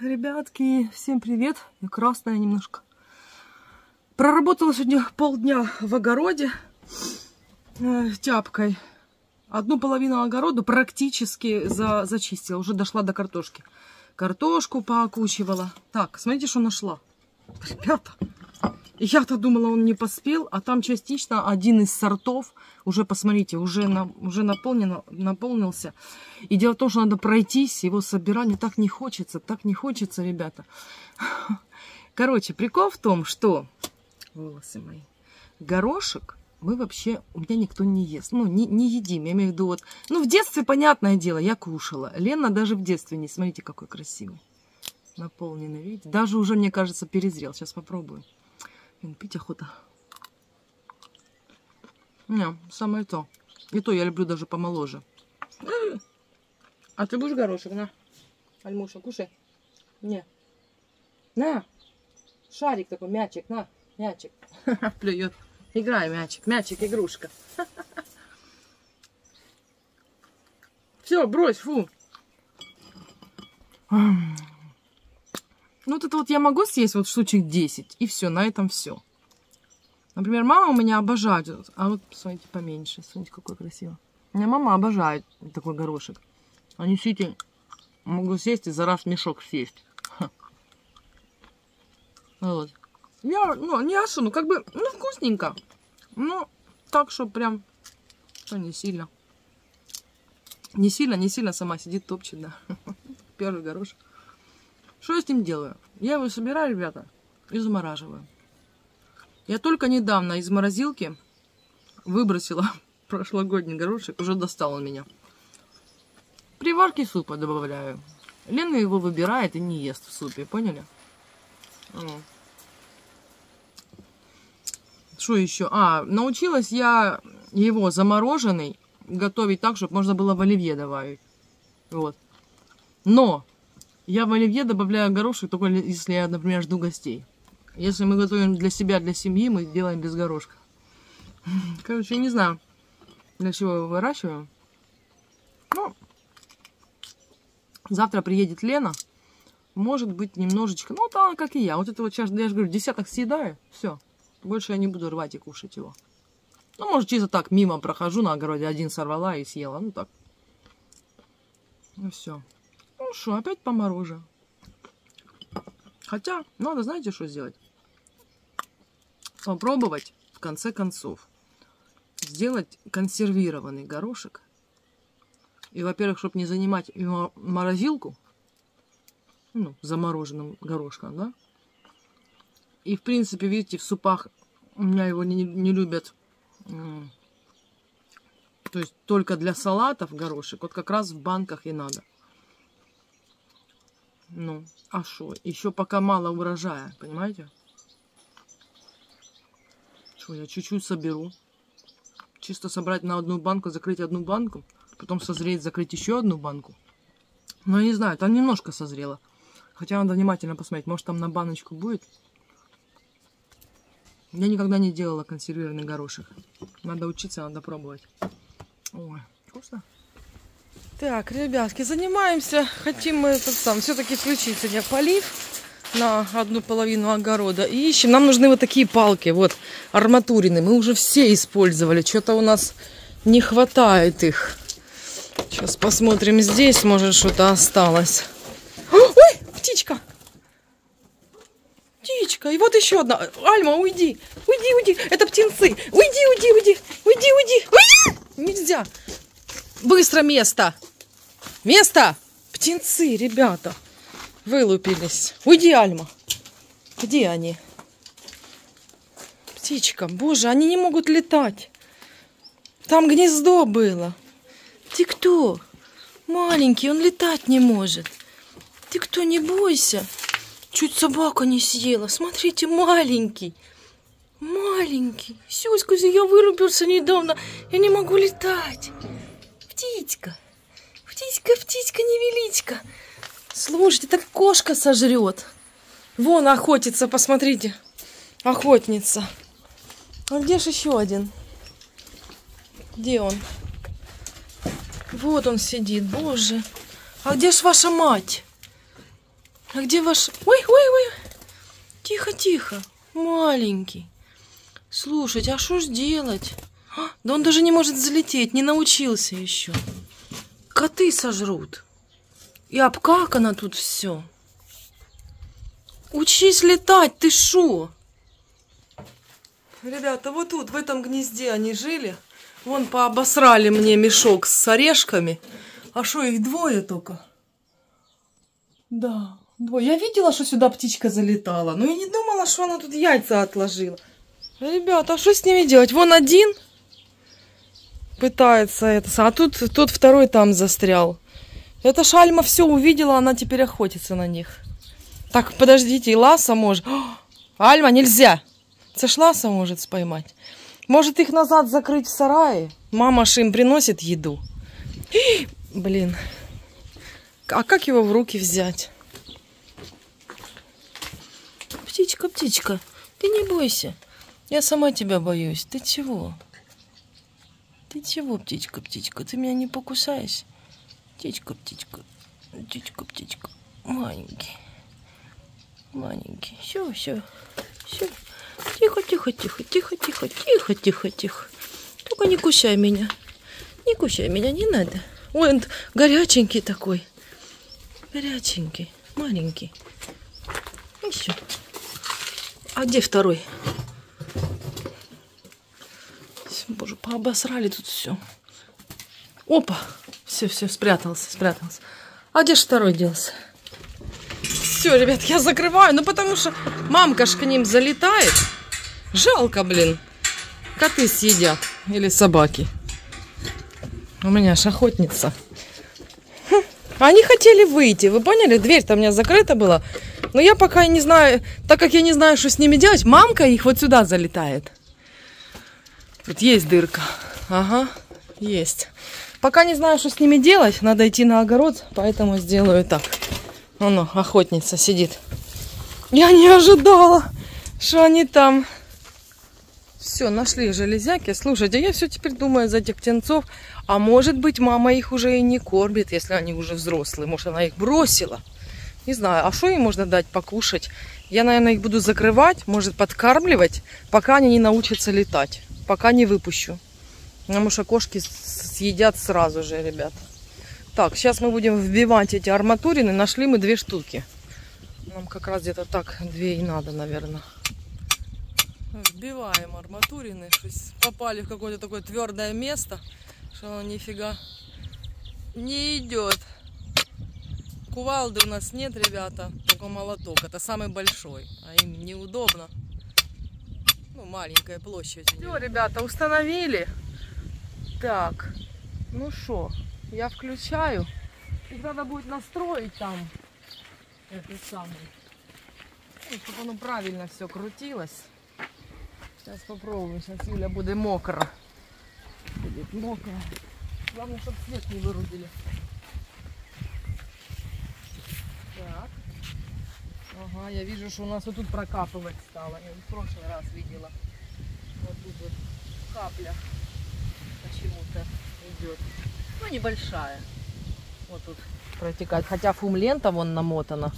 Ребятки, всем привет. Я красная немножко. Проработала сегодня полдня в огороде э, тяпкой. Одну половину огорода практически за, зачистила. Уже дошла до картошки. Картошку поокучивала. Так, смотрите, что нашла. Ребята, я-то думала, он не поспел, а там частично один из сортов, уже посмотрите, уже, на, уже наполнено, наполнился. И дело в том, что надо пройтись, его собирать, мне так не хочется, так не хочется, ребята. Короче, прикол в том, что, волосы мои, горошек мы вообще, у меня никто не ест, ну, не, не едим, я имею в виду вот, ну, в детстве, понятное дело, я кушала. Лена даже в детстве не, смотрите, какой красивый. Наполненный, видите? Даже уже, мне кажется, перезрел. Сейчас попробую. Блин, пить охота. Не, самое то. И то я люблю даже помоложе. А ты будешь горошек, на? Альмуша, кушай. Не. На. Шарик такой, мячик, на. Мячик. Плюет. Играй, мячик. Мячик, игрушка. Все, брось, фу. Ну, вот это вот я могу съесть вот штучек 10, и все, на этом все. Например, мама у меня обожает, а вот, смотрите, поменьше, смотрите, какой красивый. У меня мама обожает такой горошек. Они действительно могут съесть и за раз мешок съесть. Вот. Я, ну, не ашу, ну, как бы, ну, вкусненько. Ну, так, что прям, что не сильно. Не сильно, не сильно сама сидит, топчет, да. Первый горошек. Что я с ним делаю? Я его собираю, ребята, и замораживаю. Я только недавно из морозилки выбросила прошлогодний горошек, уже достал он меня. При варке супа добавляю. Лена его выбирает и не ест в супе, поняли? Что еще? А, научилась я его замороженный готовить так, чтобы можно было в оливье добавить. Вот. Но я в оливье добавляю горошек только если я, например, жду гостей. Если мы готовим для себя, для семьи, мы делаем без горошка. Короче, я не знаю, для чего его выращиваю. Ну, завтра приедет Лена. Может быть, немножечко, ну, там, как и я. Вот это вот сейчас, я же говорю, десяток съедаю, все. Больше я не буду рвать и кушать его. Ну, может, чисто так мимо прохожу на огороде, один сорвала и съела. Ну, так. Ну, все. Ну что, опять помороже. Хотя, надо, знаете, что сделать? Попробовать, в конце концов, сделать консервированный горошек. И, во-первых, чтобы не занимать морозилку, ну, замороженным горошком, да. И, в принципе, видите, в супах у меня его не, не любят. То есть только для салатов горошек. Вот как раз в банках и надо. Ну, а что? Еще пока мало урожая, понимаете? Что, я чуть-чуть соберу. Чисто собрать на одну банку, закрыть одну банку. Потом созреть, закрыть еще одну банку. Но я не знаю, там немножко созрело. Хотя надо внимательно посмотреть. Может, там на баночку будет. Я никогда не делала консервированный горошек. Надо учиться, надо пробовать. Ой, вкусно. Так, ребятки, занимаемся. Хотим мы этот сам все-таки включить сегодня полив на одну половину огорода. И ищем. Нам нужны вот такие палки, вот, арматурины. Мы уже все использовали. Что-то у нас не хватает их. Сейчас посмотрим здесь, может что-то осталось. Ой, птичка! Птичка, и вот еще одна. Альма, уйди, уйди, уйди. Это птенцы. Уйди, уйди, уйди, уйди, уйди. Уйди! Нельзя. Быстро место. Место. Птенцы, ребята. Вылупились. Уйди, Альма. Где они? Птичка. Боже, они не могут летать. Там гнездо было. Ты кто? Маленький, он летать не может. Ты кто, не бойся. Чуть собака не съела. Смотрите, маленький. Маленький. Сюська, я вырубился недавно. Я не могу летать. Птичка. Птичка, птичка, невеличка. Слушайте, так кошка сожрет. Вон охотится, посмотрите. Охотница. А где же еще один? Где он? Вот он сидит, боже. А где ж ваша мать? А где ваш... Ой, ой, ой. Тихо, тихо. Маленький. Слушайте, а что ж делать? Да он даже не может залететь, не научился еще. Коты сожрут. И обкакано тут все. Учись летать, ты шо? Ребята, вот тут, в этом гнезде они жили. Вон пообосрали мне мешок с орешками. А что, их двое только? Да, двое. Я видела, что сюда птичка залетала, но я не думала, что она тут яйца отложила. Ребята, а что с ними делать? Вон один пытается это, а тут тот второй там застрял. Эта шальма все увидела, она теперь охотится на них. Так, подождите, и Ласа может... О, Альма, нельзя! Це ж Ласа может споймать. Может их назад закрыть в сарае? Мама ж им приносит еду. Блин. А как его в руки взять? Птичка, птичка, ты не бойся. Я сама тебя боюсь. Ты чего? Ты чего, птичка, птичка? Ты меня не покусаешь? Птичка, птичка. Птичка, птичка. Маленький. Маленький. Все, все. Все. Тихо, тихо, тихо, тихо, тихо, тихо, тихо, тихо. Только не кусай меня. Не кусай меня, не надо. Ой, он горяченький такой. Горяченький, маленький. И все. А где второй? Боже, пообосрали тут все. Опа! Все, все, спрятался, спрятался. А где ж второй делся? Все, ребят, я закрываю. Ну, потому что мамка ж к ним залетает. Жалко, блин. Коты съедят. Или собаки. У меня ж охотница. Хм. Они хотели выйти, вы поняли? Дверь-то у меня закрыта была. Но я пока не знаю, так как я не знаю, что с ними делать, мамка их вот сюда залетает. Тут есть дырка. Ага, есть. Пока не знаю, что с ними делать, надо идти на огород, поэтому сделаю так. Оно, охотница сидит. Я не ожидала, что они там. Все, нашли железяки. Слушайте, я все теперь думаю за этих птенцов. А может быть, мама их уже и не кормит, если они уже взрослые. Может, она их бросила. Не знаю, а что им можно дать покушать? Я, наверное, их буду закрывать, может, подкармливать, пока они не научатся летать. Пока не выпущу. Потому что кошки съедят сразу же, ребят. Так, сейчас мы будем вбивать эти арматурины. Нашли мы две штуки. Нам как раз где-то так две и надо, наверное. Вбиваем арматурины. Попали в какое-то такое твердое место, что оно нифига не идет. Кувалды у нас нет, ребята, только молоток. Это самый большой, а им неудобно. Ну, маленькая площадь. Все, ребята, установили. Так, ну что, я включаю. Их надо будет настроить там. Этот самый. Ну, чтобы оно правильно все крутилось. Сейчас попробуем. Сейчас Юля будет мокро. Будет мокро. Главное, чтобы свет не вырубили. Так. Ага, я вижу, что у нас вот тут прокапывать стало. Я в прошлый раз видела. Вот тут вот капля почему-то идет. Ну, небольшая. Вот тут протекает. Хотя фум лента вон намотана.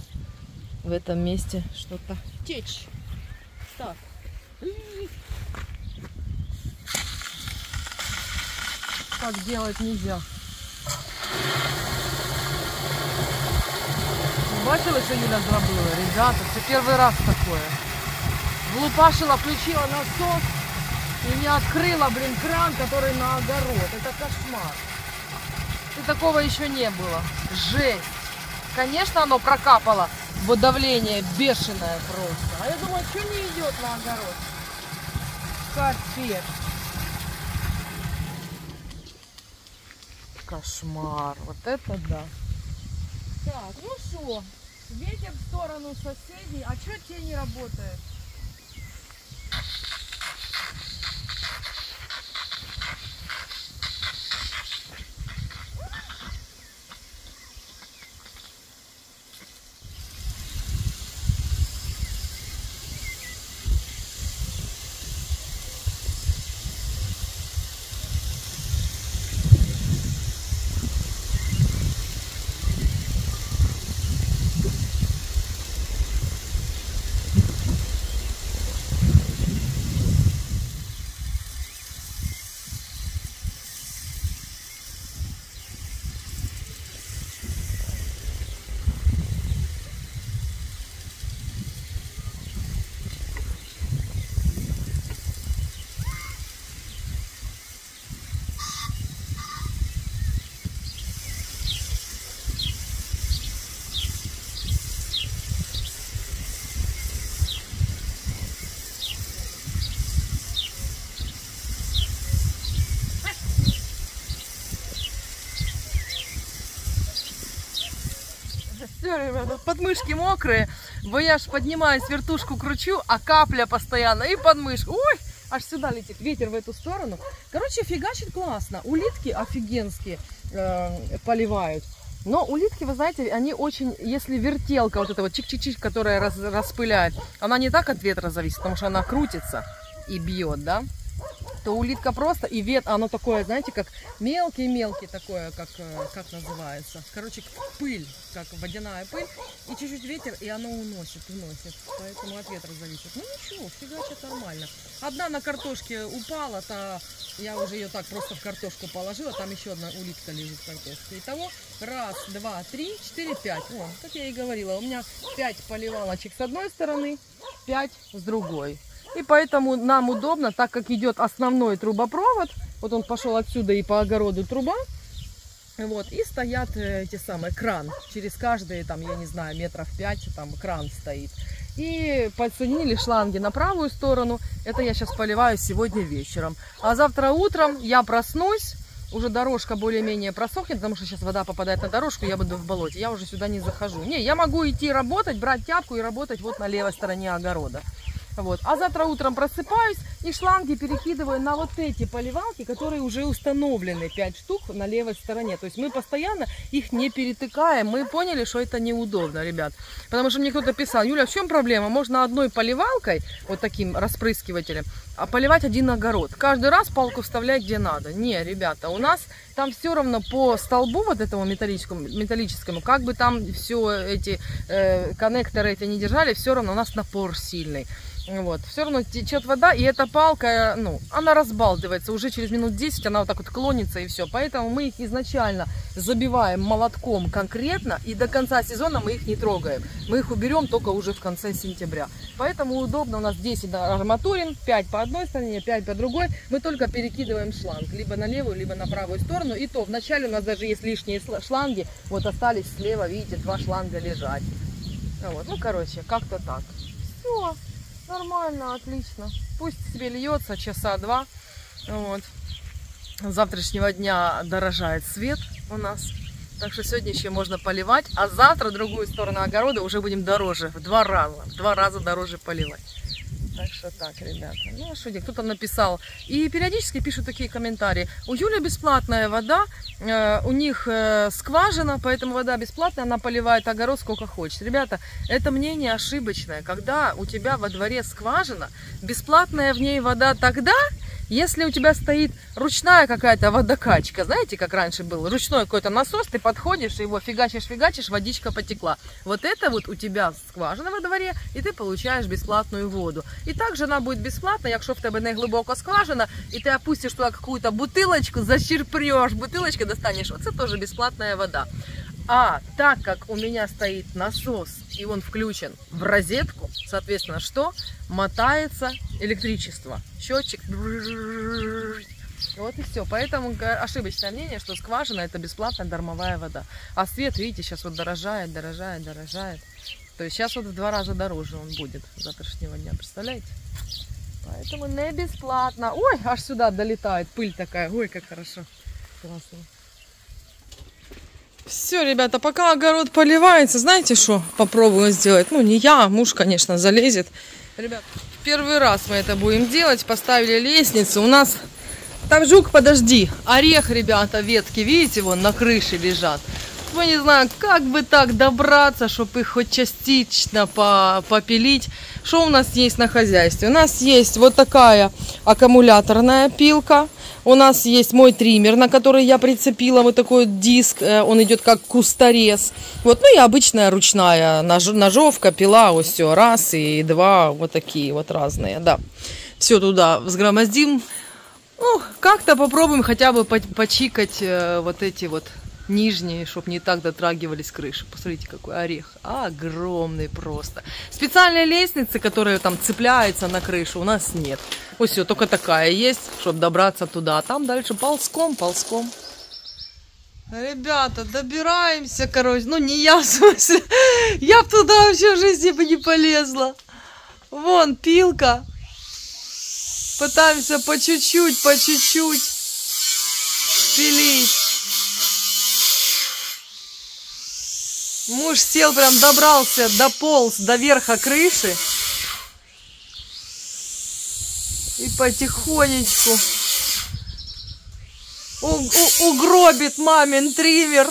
В этом месте что-то течь. Так. Так делать нельзя. Бачили, що Юля зробила? Ребята, це перший раз такое. Влупашила, включила насос и не открыла, блин, кран, который на огород. Это кошмар. И такого еще не было. Жесть. Конечно, оно прокапало. Вот давление бешеное просто. А я думаю, что не идет на огород? Капец. Кошмар. Вот это да. Так, ну что, едем в сторону соседей. А что те не работает? Ребята, подмышки мокрые, бо я ж поднимаюсь, вертушку кручу, а капля постоянно, и подмышку. Ой, аж сюда летит, ветер в эту сторону. Короче, фигачит классно. Улитки офигенские э, поливают. Но улитки, вы знаете, они очень, если вертелка вот эта вот чик-чик-чик, которая раз, распыляет, она не так от ветра зависит, потому что она крутится и бьет, да, то улитка просто, и вет, оно такое, знаете, как мелкий-мелкий такое, как, э, как называется. Короче, пыль, как водяная пыль, и чуть-чуть ветер, и оно уносит, уносит. Поэтому от ветра зависит. Ну ничего, фигачит нормально. Одна на картошке упала, та я уже ее так просто в картошку положила, там еще одна улитка лежит в картошке. Итого раз, два, три, четыре, пять. О, как я и говорила, у меня пять поливалочек с одной стороны, пять с другой. И поэтому нам удобно, так как идет основной трубопровод, вот он пошел отсюда и по огороду труба, вот, и стоят э, эти самые, кран, через каждые, там, я не знаю, метров пять, там, кран стоит. И подсоединили шланги на правую сторону, это я сейчас поливаю сегодня вечером. А завтра утром я проснусь, уже дорожка более-менее просохнет, потому что сейчас вода попадает на дорожку, я буду в болоте, я уже сюда не захожу. Не, я могу идти работать, брать тяпку и работать вот на левой стороне огорода. Вот. А завтра утром просыпаюсь и шланги перекидываю на вот эти поливалки, которые уже установлены, 5 штук на левой стороне. То есть мы постоянно их не перетыкаем. Мы поняли, что это неудобно, ребят. Потому что мне кто-то писал, Юля, в чем проблема? Можно одной поливалкой, вот таким распрыскивателем, поливать один огород. Каждый раз палку вставлять где надо. Не, ребята, у нас там все равно по столбу вот этому металлическому, металлическому как бы там все эти э, коннекторы эти не держали, все равно у нас напор сильный. Вот, все равно течет вода, и эта палка, ну, она разбалтывается. Уже через минут 10 она вот так вот клонится и все. Поэтому мы их изначально забиваем молотком конкретно, и до конца сезона мы их не трогаем. Мы их уберем только уже в конце сентября. Поэтому удобно, у нас 10 арматурин, 5 по одной стороне, 5 по другой. Мы только перекидываем шланг, либо на левую, либо на правую сторону. И то, вначале у нас даже есть лишние шланги, вот остались слева, видите, два шланга лежать. Вот, ну, короче, как-то так. Все. Нормально, отлично. Пусть себе льется часа два. Вот. Завтрашнего дня дорожает свет у нас. Так что сегодня еще можно поливать. А завтра другую сторону огорода уже будем дороже. В два раза. В два раза дороже поливать. Так что так, ребята. Ну, а что кто-то написал. И периодически пишут такие комментарии. У Юли бесплатная вода, э, у них э, скважина, поэтому вода бесплатная, она поливает огород сколько хочет. Ребята, это мнение ошибочное. Когда у тебя во дворе скважина, бесплатная в ней вода тогда, если у тебя стоит ручная какая-то водокачка, знаете, как раньше был, ручной какой-то насос, ты подходишь, его фигачишь-фигачишь, водичка потекла. Вот это вот у тебя скважина во дворе, и ты получаешь бесплатную воду. И также она будет бесплатна, якщо в тебе не глибока скважина, и ты опустишь туда какую-то бутылочку, зачерпнешь, бутылочку достанешь, вот это тоже бесплатная вода. А так как у меня стоит насос, и он включен в розетку, соответственно, что? Мотается электричество. Счетчик. Вот и все. Поэтому ошибочное мнение, что скважина это бесплатная дармовая вода. А свет, видите, сейчас вот дорожает, дорожает, дорожает. То есть сейчас вот в два раза дороже он будет завтрашнего дня, представляете? Поэтому не бесплатно. Ой, аж сюда долетает пыль такая. Ой, как хорошо. Классно. Все, ребята, пока огород поливается, знаете что, попробую сделать. Ну, не я, а муж, конечно, залезет. Ребят, первый раз мы это будем делать. Поставили лестницу. У нас там жук, подожди. Орех, ребята, ветки, видите, вон на крыше лежат. Мы не знаю, как бы так добраться, чтобы их хоть частично по попилить. Что у нас есть на хозяйстве? У нас есть вот такая аккумуляторная пилка. У нас есть мой триммер, на который я прицепила вот такой диск. Э, он идет как кусторез. Вот, ну и обычная ручная нож, ножовка, пила, вот все, раз и два, вот такие вот разные, да. Все туда взгромоздим. Ну, как-то попробуем хотя бы почикать э, вот эти вот нижние, чтобы не так дотрагивались крыши. Посмотрите, какой орех. Огромный просто. Специальной лестницы, которая там цепляется на крышу, у нас нет. Вот все, только такая есть, чтобы добраться туда. А там дальше ползком, ползком. Ребята, добираемся, короче. Ну, не я, в смысле. Я бы туда вообще в жизни бы не полезла. Вон, пилка. Пытаемся по чуть-чуть, по чуть-чуть пилить. Муж сел, прям добрался, дополз до верха крыши. И потихонечку угробит мамин триммер.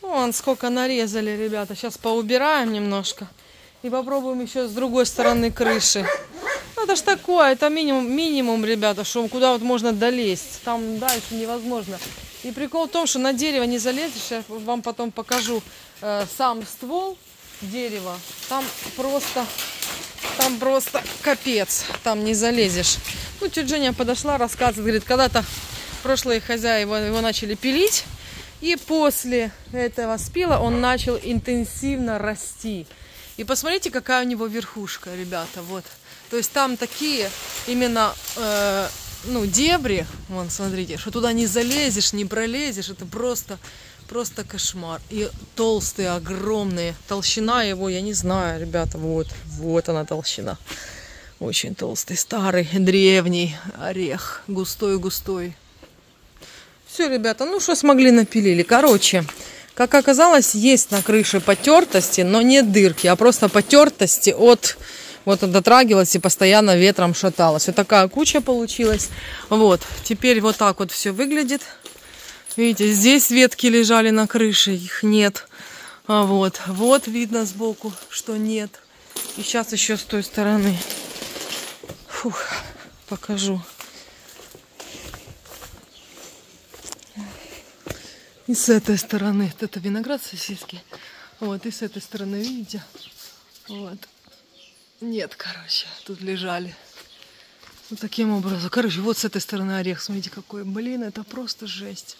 Вон сколько нарезали, ребята. Сейчас поубираем немножко. И попробуем еще с другой стороны крыши. Это ж такое, это минимум, минимум, ребята, что куда вот можно долезть. Там дальше невозможно. И прикол в том, что на дерево не залезешь. Я вам потом покажу э, сам ствол дерева. Там просто, там просто капец. Там не залезешь. Ну, тетя Женя подошла, рассказывает, говорит, когда-то прошлые хозяева его начали пилить. И после этого спила он начал интенсивно расти. И посмотрите, какая у него верхушка, ребята, вот. То есть там такие именно, э, ну, дебри, вон, смотрите, что туда не залезешь, не пролезешь, это просто, просто кошмар. И толстые, огромные, толщина его, я не знаю, ребята, вот, вот она толщина. Очень толстый, старый, древний орех, густой-густой. Все, ребята, ну что смогли напилили. Короче, как оказалось, есть на крыше потертости, но не дырки, а просто потертости от... Вот дотрагивалась и постоянно ветром шаталась. Вот такая куча получилась. Вот, теперь вот так вот все выглядит. Видите, здесь ветки лежали на крыше, их нет. А вот, вот видно сбоку, что нет. И сейчас еще с той стороны. Фух, покажу. И с этой стороны, это виноград сосиски. Вот, и с этой стороны, видите? Вот. Нет, короче, тут лежали. Вот таким образом. Короче, вот с этой стороны орех, смотрите, какой. Блин, это просто жесть.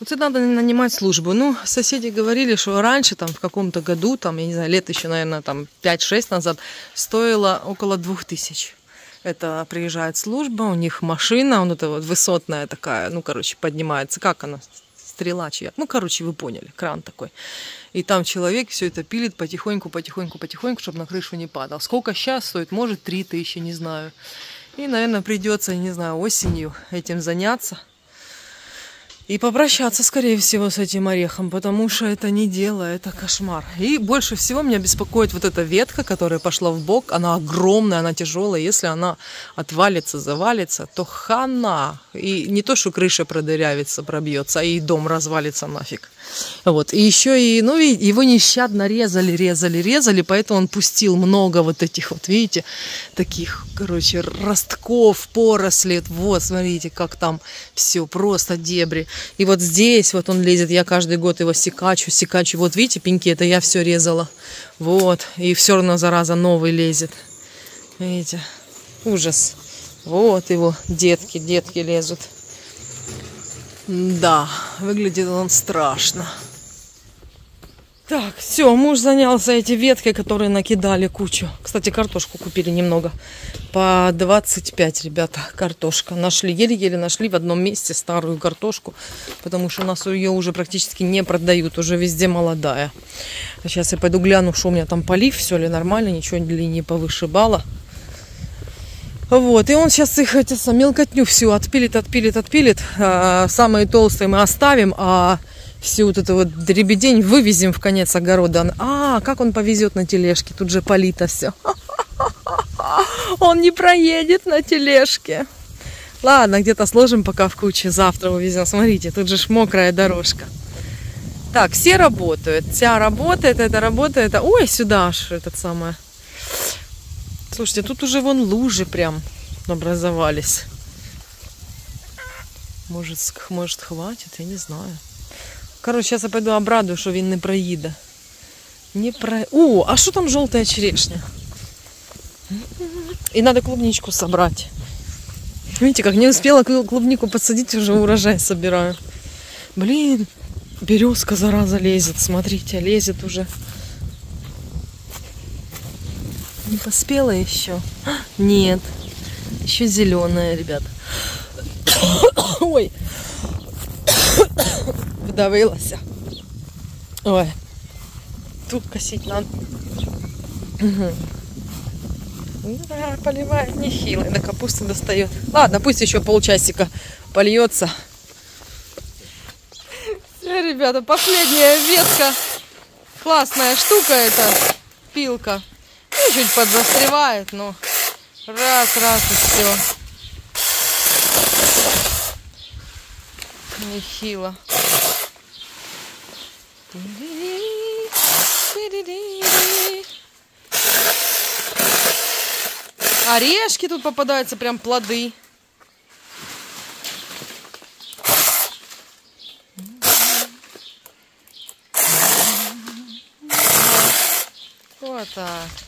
Вот это надо нанимать службу. Ну, соседи говорили, что раньше, там, в каком-то году, там, я не знаю, лет еще, наверное, там, 5-6 назад, стоило около двух тысяч. Это приезжает служба, у них машина, он это вот высотная такая, ну, короче, поднимается. Как она? Стрела чья. Ну, короче, вы поняли, кран такой. И там человек все это пилит потихоньку, потихоньку, потихоньку, чтобы на крышу не падал. Сколько сейчас стоит? Может, три тысячи, не знаю. И, наверное, придется, не знаю, осенью этим заняться и попрощаться, скорее всего, с этим орехом, потому что это не дело, это кошмар. И больше всего меня беспокоит вот эта ветка, которая пошла в бок. Она огромная, она тяжелая. Если она отвалится, завалится, то хана. И не то, что крыша продырявится, пробьется, а и дом развалится нафиг. Вот. И еще и, ну, его нещадно резали, резали, резали, поэтому он пустил много вот этих вот, видите, таких, короче, ростков, поросли. Вот, смотрите, как там все, просто дебри. И вот здесь вот он лезет, я каждый год его секачу, секачу. Вот видите, пеньки, это я все резала. Вот, и все равно, зараза, новый лезет. Видите, ужас. Вот его детки, детки лезут. Да, выглядит он страшно. Так, все, муж занялся эти ветки, которые накидали кучу. Кстати, картошку купили немного. По 25, ребята, картошка. Нашли, еле-еле нашли в одном месте старую картошку, потому что у нас ее уже практически не продают, уже везде молодая. Сейчас я пойду гляну, что у меня там полив, все ли нормально, ничего ли не повышибало. Вот, и он сейчас их эти, мелкотню всю отпилит, отпилит, отпилит. А, самые толстые мы оставим, а всю вот эту вот дребедень вывезем в конец огорода. А, как он повезет на тележке, тут же полито все. Он не проедет на тележке. Ладно, где-то сложим пока в куче, завтра увезем. Смотрите, тут же ж мокрая дорожка. Так, все работают. Вся работает, это работает. Ой, сюда аж этот самый Слушайте, тут уже вон лужи прям образовались. Может, может хватит, я не знаю. Короче, сейчас я пойду обрадую, что він не проїде. Не про... О, а что там желтая черешня? И надо клубничку собрать. Видите, как не успела клубнику подсадить, уже урожай собираю. Блин, березка зараза лезет, смотрите, лезет уже. Не поспела еще? Нет. Еще зеленая, ребят. Ой. Вдавилася. Ой. Тут косить надо. Угу. Да, поливает нехило. До капусты достает. Ладно, пусть еще полчасика польется. ребята, последняя ветка. Классная штука эта пилка. Ну, чуть подзастревает, но раз, раз и все. Нехило. Орешки тут попадаются, прям плоды. Вот так.